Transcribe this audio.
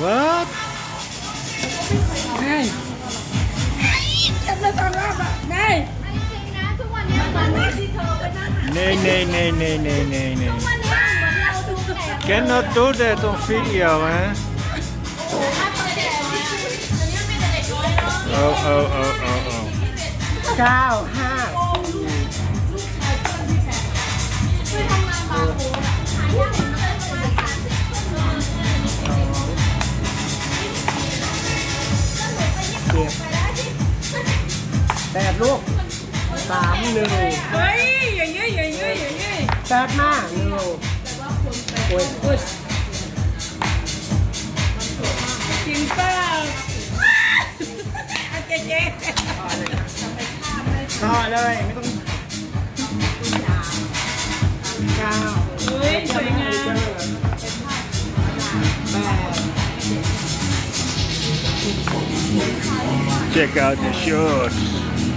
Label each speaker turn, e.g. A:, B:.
A: What? Hey. Này. Nay, nay, nay, nay, nay, nay.
B: Cannot do that on video,
A: huh?
B: Oh, oh, oh, oh, oh.
C: Cao, ha. แปดลูกสามหนึ่ง
D: เฮ้ยอย่าเยอะอย่าเยอะอย่าเยอะ
C: แปดมาหนึ่งโอ้ยโอ้ย
D: จริงเปล่าอาเจ๊เจ๊
C: ต่อเลยไม่ต้องเก้า
D: เฮ้ยสวยงาม
C: แปด
B: Check out the shorts.